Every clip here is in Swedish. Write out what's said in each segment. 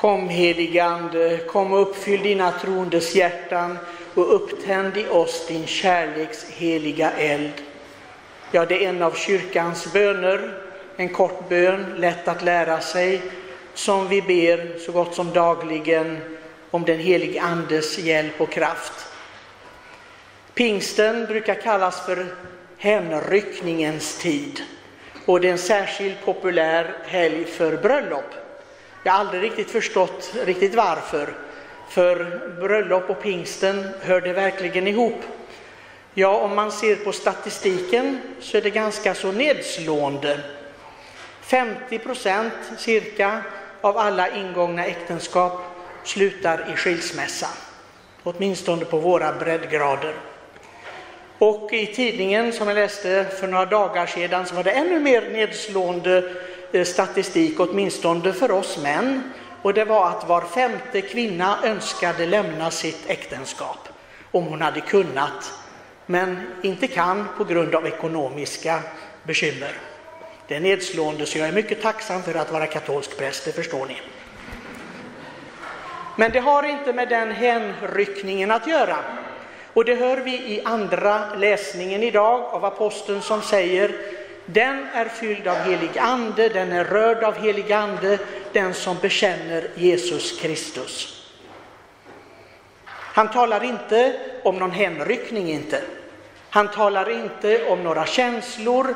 Kom heligande, kom och uppfyll dina troendes hjärtan och upptänd i oss din kärleks heliga eld. Ja, det är en av kyrkans böner, en kort bön, lätt att lära sig, som vi ber så gott som dagligen om den helige Andes hjälp och kraft. Pingsten brukar kallas för hänryckningens tid och det är en särskilt populär helg för bröllop. Jag har aldrig riktigt förstått riktigt varför, för bröllop och pingsten hörde verkligen ihop. Ja, om man ser på statistiken så är det ganska så nedslående. 50 procent cirka av alla ingångna äktenskap slutar i skilsmässa, åtminstone på våra breddgrader. Och i tidningen som jag läste för några dagar sedan så var det ännu mer nedslående Eh, statistik, åtminstone för oss män. Och det var att var femte kvinna önskade lämna sitt äktenskap om hon hade kunnat, men inte kan på grund av ekonomiska bekymmer. Det är nedslående, så jag är mycket tacksam för att vara katolsk präst, det förstår ni. Men det har inte med den hänryckningen att göra. Och det hör vi i andra läsningen idag av aposteln som säger den är fylld av helig ande, den är rörd av helig ande, den som bekänner Jesus Kristus. Han talar inte om någon hänryckning inte. Han talar inte om några känslor,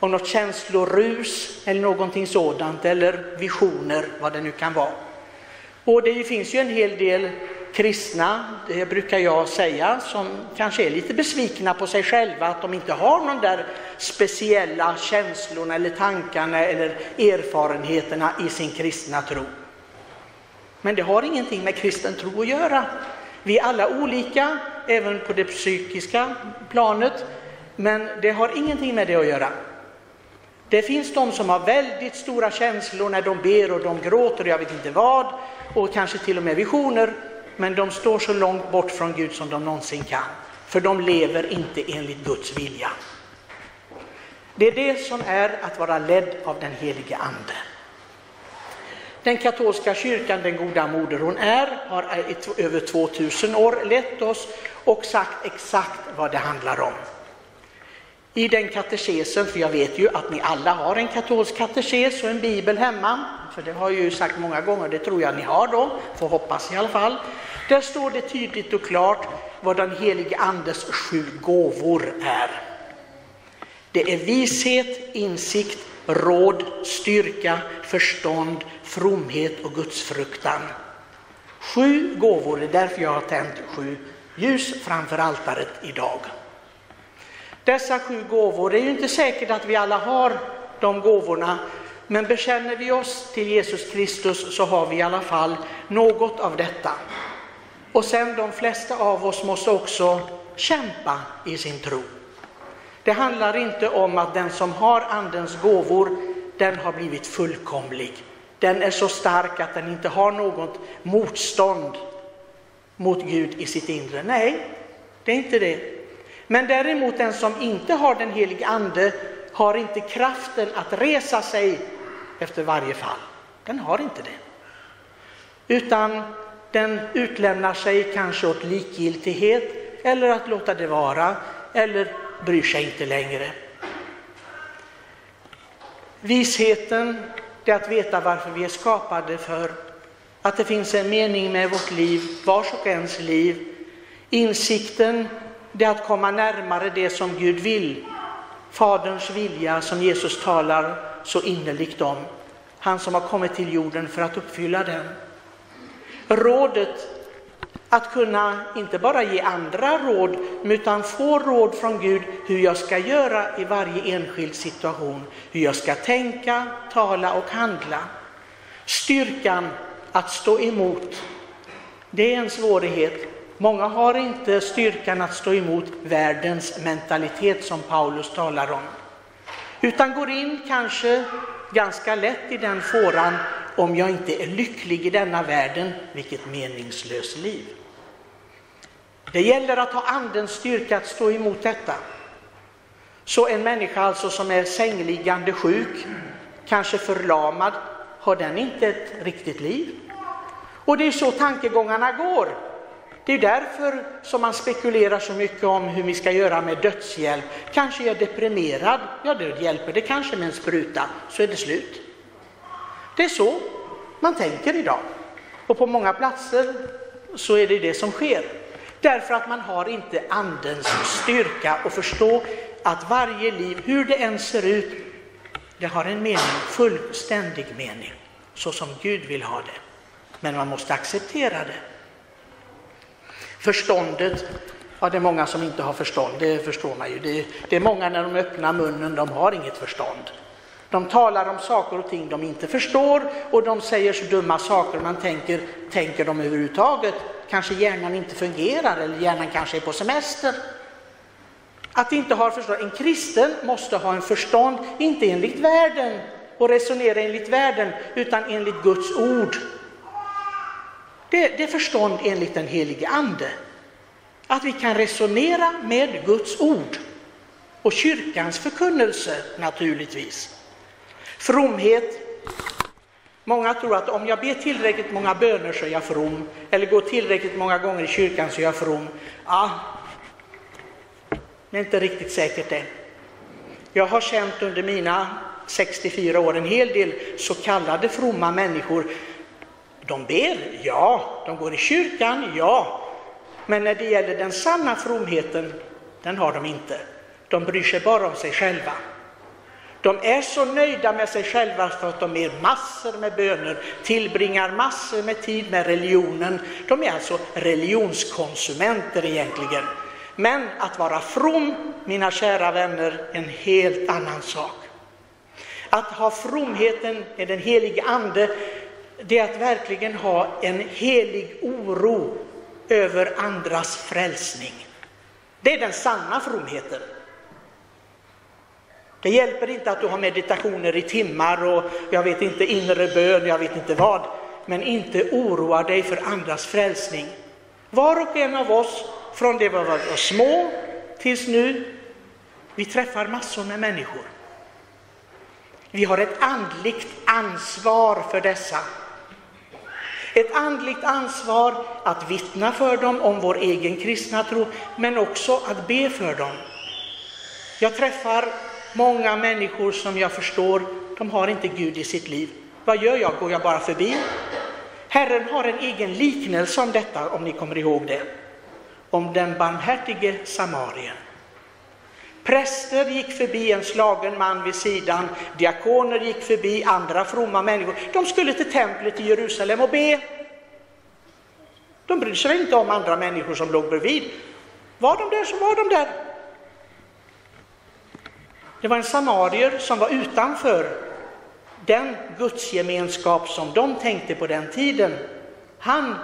om något känslorus eller någonting sådant, eller visioner, vad det nu kan vara. Och det finns ju en hel del kristna, det brukar jag säga, som kanske är lite besvikna på sig själva, att de inte har någon där speciella känslorna eller tankarna eller erfarenheterna i sin kristna tro. Men det har ingenting med kristen tro att göra. Vi är alla olika, även på det psykiska planet, men det har ingenting med det att göra. Det finns de som har väldigt stora känslor när de ber och de gråter, jag vet inte vad, och kanske till och med visioner, men de står så långt bort från Gud som de någonsin kan, för de lever inte enligt Guds vilja. Det är det som är att vara ledd av den helige Ande. Den katolska kyrkan, den goda moder hon är, har i över 2000 år lett oss och sagt exakt vad det handlar om. I den katekesen, för jag vet ju att ni alla har en katolsk katekes och en bibel hemma, för det har jag ju sagt många gånger, det tror jag ni har då, får hoppas i alla fall. Där står det tydligt och klart vad den helige Andes sju gåvor är. Det är vishet, insikt, råd, styrka, förstånd, fromhet och gudsfruktan. Sju gåvor, det är därför jag har tänt sju ljus framför altaret idag. Dessa sju gåvor, det är ju inte säkert att vi alla har de gåvorna, men bekänner vi oss till Jesus Kristus så har vi i alla fall något av detta. Och sen de flesta av oss måste också kämpa i sin tro. Det handlar inte om att den som har Andens gåvor, den har blivit fullkomlig. Den är så stark att den inte har något motstånd mot Gud i sitt inre. Nej, det är inte det. Men däremot den som inte har den helige Ande har inte kraften att resa sig efter varje fall. Den har inte det. Utan den utlämnar sig kanske åt likgiltighet eller att låta det vara eller bryr sig inte längre. Visheten, det är att veta varför vi är skapade för, att det finns en mening med vårt liv, vars och ens liv. Insikten, det är att komma närmare det som Gud vill, Faderns vilja som Jesus talar så innerligt om. Han som har kommit till jorden för att uppfylla den. Rådet att kunna inte bara ge andra råd, utan få råd från Gud hur jag ska göra i varje enskild situation, hur jag ska tänka, tala och handla. Styrkan att stå emot, det är en svårighet. Många har inte styrkan att stå emot världens mentalitet som Paulus talar om, utan går in kanske ganska lätt i den fåran om jag inte är lycklig i denna världen, vilket meningslöst liv. Det gäller att ha andens styrka att stå emot detta. Så en människa alltså som är sängliggande sjuk, kanske förlamad, har den inte ett riktigt liv? Och det är så tankegångarna går. Det är därför som man spekulerar så mycket om hur vi ska göra med dödshjälp. Kanske är jag deprimerad, ja det hjälper det kanske med en spruta, så är det slut. Det är så man tänker idag. Och på många platser så är det det som sker. Därför att man har inte andens styrka att förstå att varje liv, hur det än ser ut, det har en mening, fullständig mening, så som Gud vill ha det. Men man måste acceptera det. Förståndet, ja det är många som inte har förstånd, det förstår man ju. Det, det är många när de öppnar munnen, de har inget förstånd. De talar om saker och ting de inte förstår och de säger så dumma saker man tänker, tänker de överhuvudtaget? Kanske hjärnan inte fungerar eller hjärnan kanske är på semester. Att inte ha förstånd. En kristen måste ha en förstånd, inte enligt världen och resonera enligt världen, utan enligt Guds ord. Det, det är förstånd enligt den helige Ande. Att vi kan resonera med Guds ord och kyrkans förkunnelse naturligtvis. Fromhet. Många tror att om jag ber tillräckligt många böner så är jag from, eller går tillräckligt många gånger i kyrkan så är jag from. Ja, det är inte riktigt säkert det. Jag har känt under mina 64 år en hel del så kallade fromma människor. De ber, ja. De går i kyrkan, ja. Men när det gäller den sanna fromheten, den har de inte. De bryr sig bara om sig själva. De är så nöjda med sig själva för att de är massor med böner, tillbringar massor med tid med religionen. De är alltså religionskonsumenter egentligen. Men att vara from, mina kära vänner, en helt annan sak. Att ha fromheten med den helige Ande, det är att verkligen ha en helig oro över andras frälsning. Det är den sanna fromheten. Det hjälper inte att du har meditationer i timmar och jag vet inte inre bön, jag vet inte vad, men inte oroa dig för andras frälsning. Var och en av oss, från det vi var små tills nu, vi träffar massor med människor. Vi har ett andligt ansvar för dessa. Ett andligt ansvar att vittna för dem om vår egen kristna tro, men också att be för dem. Jag träffar Många människor som jag förstår, de har inte Gud i sitt liv. Vad gör jag? Går jag bara förbi? Herren har en egen liknelse om detta, om ni kommer ihåg det. Om den barmhärtige samarien. Präster gick förbi en slagen man vid sidan, diakoner gick förbi, andra fromma människor. De skulle till templet i Jerusalem och be. De brydde sig inte om andra människor som låg bredvid. Var de där så var de där. Det var en samarier som var utanför den gudsgemenskap som de tänkte på den tiden. Han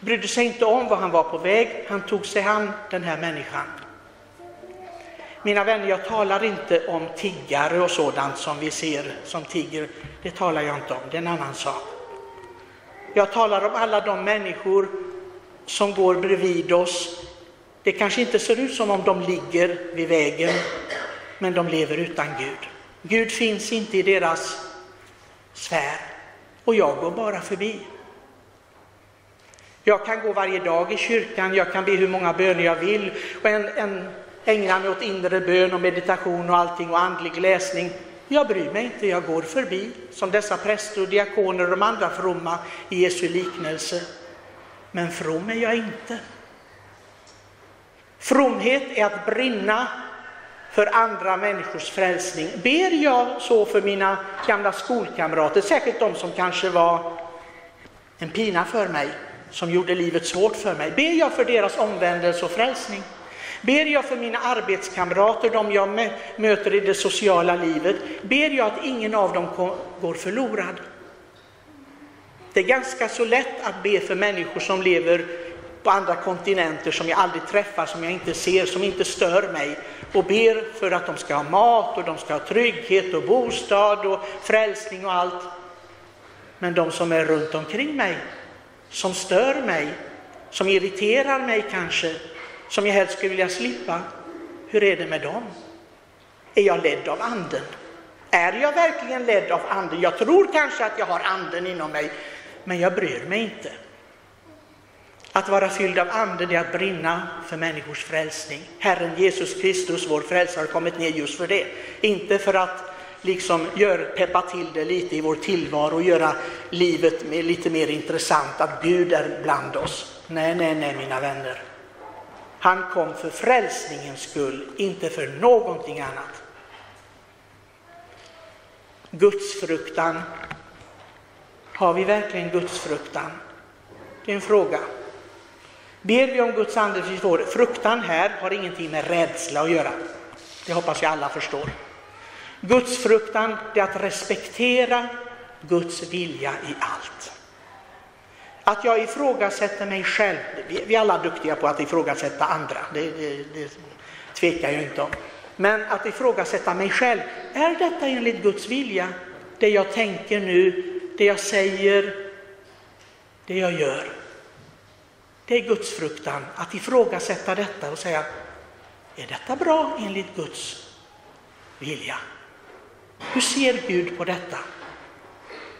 brydde sig inte om var han var på väg, han tog sig an den här människan. Mina vänner, jag talar inte om tiggare och sådant som vi ser som tigger. Det talar jag inte om, det är en annan sak. Jag talar om alla de människor som går bredvid oss. Det kanske inte ser ut som om de ligger vid vägen, men de lever utan Gud. Gud finns inte i deras sfär och jag går bara förbi. Jag kan gå varje dag i kyrkan, jag kan be hur många böner jag vill och en, en, ägna mig åt inre bön och meditation och allting och andlig läsning. Jag bryr mig inte, jag går förbi som dessa präster och diakoner och de andra fromma i Jesu liknelse. Men from är jag inte. Fromhet är att brinna för andra människors frälsning. Ber jag så för mina gamla skolkamrater, säkert de som kanske var en pina för mig, som gjorde livet svårt för mig. Ber jag för deras omvändelse och frälsning. Ber jag för mina arbetskamrater, de jag möter i det sociala livet, ber jag att ingen av dem går förlorad. Det är ganska så lätt att be för människor som lever på andra kontinenter som jag aldrig träffar, som jag inte ser, som inte stör mig och ber för att de ska ha mat och de ska ha trygghet och bostad och frälsning och allt. Men de som är runt omkring mig, som stör mig, som irriterar mig kanske, som jag helst skulle vilja slippa, hur är det med dem? Är jag ledd av anden? Är jag verkligen ledd av anden? Jag tror kanske att jag har anden inom mig, men jag bryr mig inte. Att vara fylld av Anden är att brinna för människors frälsning. Herren Jesus Kristus, vår frälsare, har kommit ner just för det. Inte för att liksom gör, peppa till det lite i vår tillvaro och göra livet lite mer intressant, att Gud är bland oss. Nej, nej, nej mina vänner. Han kom för frälsningens skull, inte för någonting annat. Gudsfruktan. Har vi verkligen gudsfruktan? Det är en fråga. Ber vi om Guds ande vi får Fruktan här har ingenting med rädsla att göra. Det hoppas jag alla förstår. Gudsfruktan är att respektera Guds vilja i allt. Att jag ifrågasätter mig själv. Vi är alla duktiga på att ifrågasätta andra, det, det, det tvekar jag inte om. Men att ifrågasätta mig själv, är detta enligt Guds vilja? Det jag tänker nu, det jag säger, det jag gör. Det är Guds fruktan, att ifrågasätta detta och säga, är detta bra enligt Guds vilja? Hur ser Gud på detta?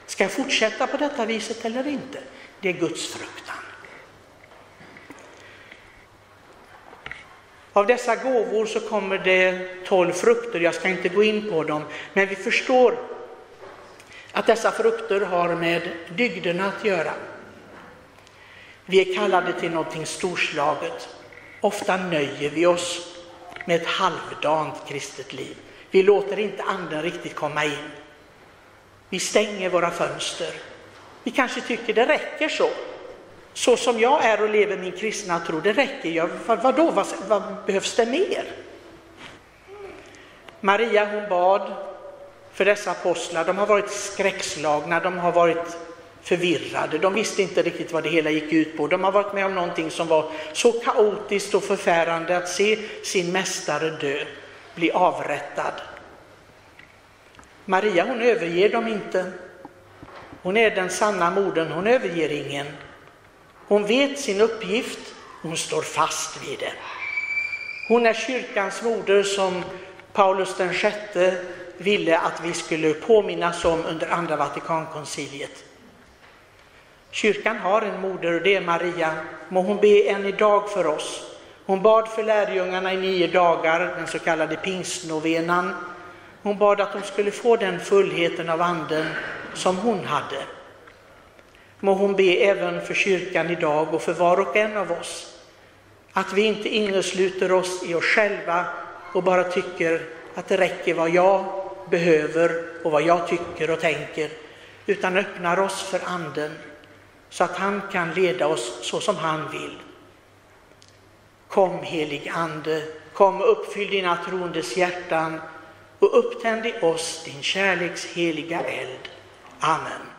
Ska jag fortsätta på detta viset eller inte? Det är Guds fruktan. Av dessa gåvor så kommer det tolv frukter, jag ska inte gå in på dem, men vi förstår att dessa frukter har med dygderna att göra. Vi är kallade till någonting storslaget. Ofta nöjer vi oss med ett halvdant kristet liv. Vi låter inte anden riktigt komma in. Vi stänger våra fönster. Vi kanske tycker det räcker så. Så som jag är och lever min kristna tro, det räcker. ju. vad, vadå, vad, vad behövs det mer? Maria hon bad för dessa apostlar. De har varit skräckslagna, de har varit förvirrade. De visste inte riktigt vad det hela gick ut på. De har varit med om någonting som var så kaotiskt och förfärande att se sin mästare dö, bli avrättad. Maria hon överger dem inte. Hon är den sanna modern, hon överger ingen. Hon vet sin uppgift, hon står fast vid det. Hon är kyrkans moder som Paulus den sjätte ville att vi skulle påminnas om under andra Vatikankonciliet. Kyrkan har en moder och det är Maria. Må hon be än idag för oss. Hon bad för lärjungarna i nio dagar, den så kallade pingstnovenan. Hon bad att de skulle få den fullheten av anden som hon hade. Må hon be även för kyrkan idag och för var och en av oss. Att vi inte innesluter oss i oss själva och bara tycker att det räcker vad jag behöver och vad jag tycker och tänker, utan öppnar oss för anden så att han kan leda oss så som han vill. Kom helig Ande, kom och uppfyll dina troendes hjärtan och upptänd i oss din kärleks heliga eld. Amen.